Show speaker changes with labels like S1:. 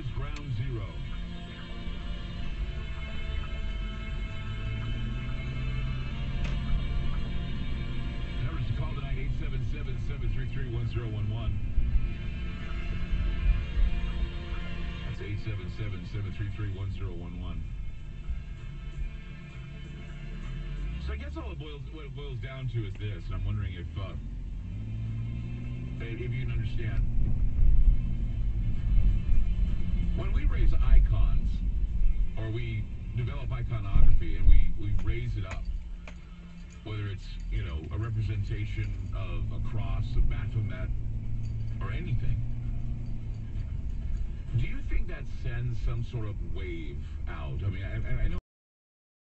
S1: is ground zero. Numbers to call tonight 877-733-1011. That's 877-733-1011. So I guess all it boils, what it boils down to is this, and I'm wondering if, uh, if you can understand. Or we develop iconography and we, we raise it up, whether it's, you know, a representation of a cross, a Baphomet, or anything, do you think that sends some sort of wave out? I mean, I, I know